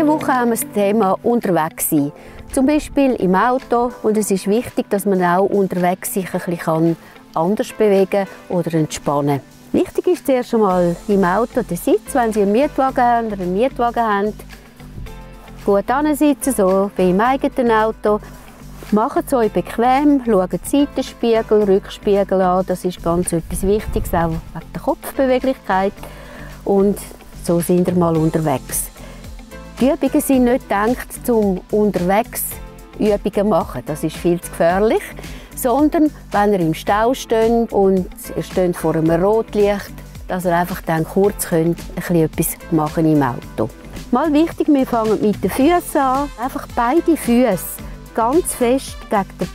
Diese Woche haben wir das Thema unterwegs sein. Zum Beispiel im Auto. Und es ist wichtig, dass man auch unterwegs sich ein bisschen anders bewegen oder entspannen kann. Wichtig ist zuerst einmal im Auto der Sitz, wenn Sie einen Mietwagen haben oder einen Mietwagen haben. Gut sitzen, so wie im eigenen Auto. Machen es euch bequem, schaut Seitenspiegel, Rückspiegel an. Das ist ganz etwas Wichtiges, auch wegen der Kopfbeweglichkeit. Und so sind wir mal unterwegs. Die Übungen sind nicht gedacht, um unterwegs Übungen zu machen. Das ist viel zu gefährlich. Sondern wenn ihr im Stau steht und ihr steht vor einem Rotlicht, dass ihr einfach dann kurz könnt, ein bisschen etwas machen im Auto. Mal wichtig, wir fangen mit den Füßen an. Einfach beide Füße ganz fest gegen den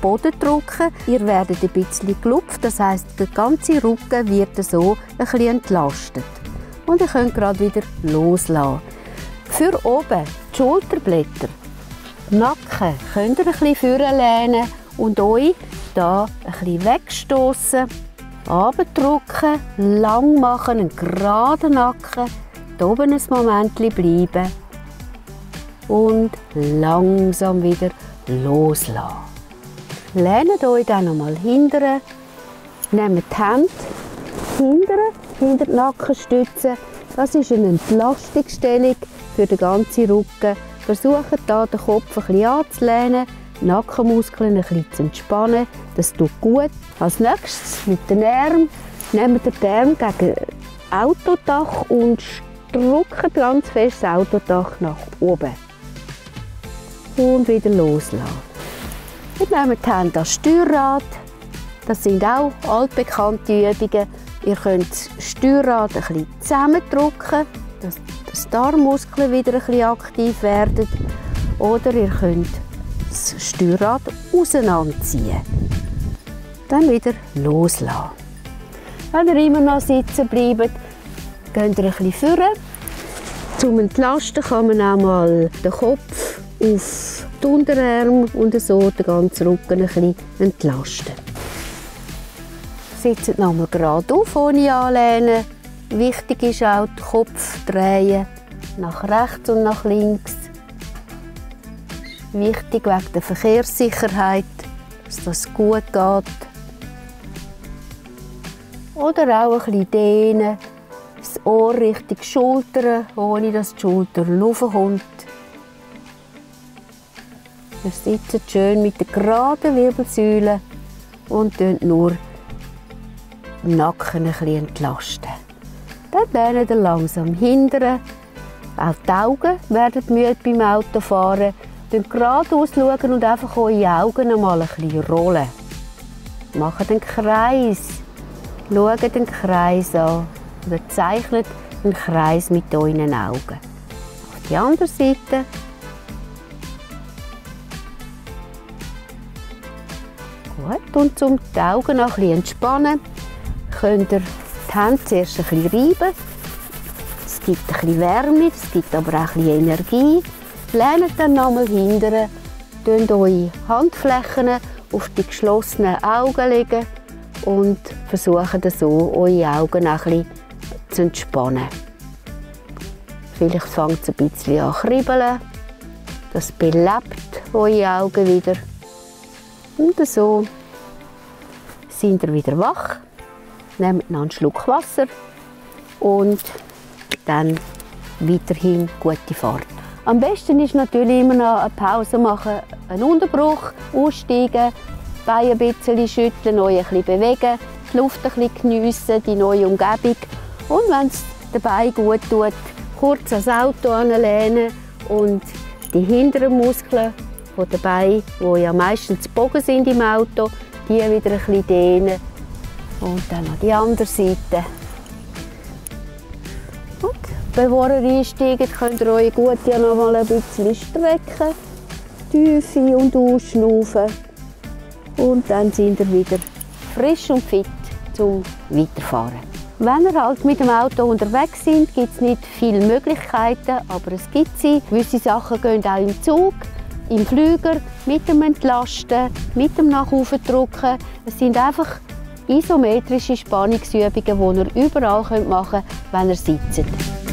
Boden drücken. Ihr werdet ein bisschen gelupft, das heißt, der ganze Rücken wird so ein bisschen entlastet. Und ihr könnt gerade wieder loslassen. Für oben die Schulterblätter, Nacken könnt ihr ein bisschen vorlehnen und euch hier ein bisschen wegstoßen, abdrücken, lang machen, einen geraden Nacken, hier oben ein Moment bleiben. Und langsam wieder loslassen. Lehnt euch dann nochmal hinterher, nehmt die Hände hinterher, hinter die Nackenstütze. Das ist eine Entlastungsstellung für den ganzen Rücken. Versucht hier den Kopf ein bisschen anzulehnen, die Nackenmuskeln ein bisschen zu entspannen. Das tut gut. Als nächstes mit den Armen nehmt den Arm gegen das Autodach und drückt ganz fest das Autodach nach oben. Und wieder loslassen. Wir nehmen die Hände als Steuerrad. Das sind auch altbekannte Übungen. Ihr könnt das Steuerrad ein bisschen zusammendrücken dass die Darmmuskeln wieder ein bisschen aktiv werden. Oder ihr könnt das Steuerrad auseinanderziehen. Dann wieder loslassen. Wenn ihr immer noch sitzen bleibt, geht ihr ein bisschen führen. Zum Entlasten kann man auch mal den Kopf auf die Unterarme und so den ganzen Rücken ein bisschen entlasten. Sitzt nochmal gerade auf, ohne anlehnen. Wichtig ist auch, den Kopf drehen, nach rechts und nach links. Wichtig wegen der Verkehrssicherheit, dass das gut geht. Oder auch ein bisschen dehnen, das Ohr Richtung Schultern, ohne dass die Schulter raufkommt. Wir sitzen schön mit der geraden Wirbelsäule und nur den Nacken ein bisschen entlasten. Dann lernen ihr langsam hindern. Auch die Augen werden müde beim Autofahren. Dann geradeaus schauen und einfach eure Augen einmal ein bisschen rollen. Macht einen Kreis. Schaut den Kreis an. Oder zeichnet einen Kreis mit euren Augen. Auf die andere Seite. Gut, und um die Augen noch ein bisschen entspannen, könnt ihr die Hände zuerst ein bisschen reiben. Es gibt ein bisschen Wärme, es gibt aber auch ein bisschen Energie. Lehnt dann nochmal hinterher, legt eure Handflächen auf die geschlossenen Augen legen und versucht so eure Augen ein bisschen zu entspannen. Vielleicht fängt es ein bisschen an zu kribbeln. Das belebt eure Augen wieder. Und so sind ihr wieder wach nehmt noch einen Schluck Wasser und dann weiterhin gute Fahrt. Am besten ist natürlich immer noch eine Pause machen, einen Unterbruch, aussteigen, Beine ein bisschen schütteln, euch ein bisschen bewegen, die Luft ein bisschen geniessen, die neue Umgebung. Und wenn es dabei gut tut, kurz ans Auto anlehnen und die hinteren Muskeln von den die ja meistens zu Bogen sind im Auto, die wieder ein bisschen dehnen und dann noch die andere Seite. Gut. Bevor ihr einsteigt, könnt ihr euch gut ja noch mal ein bisschen strecken. Tief ein- und ausschnaufen. Und dann sind ihr wieder frisch und fit zum Weiterfahren. Wenn ihr halt mit dem Auto unterwegs sind, gibt es nicht viele Möglichkeiten, aber es gibt sie. Gewisse Sachen gehen auch im Zug, im Flüger, mit dem Entlasten, mit dem Nachhaufen Es sind einfach isometrische Spannungsübungen, die ihr überall machen könnt, wenn ihr sitzt.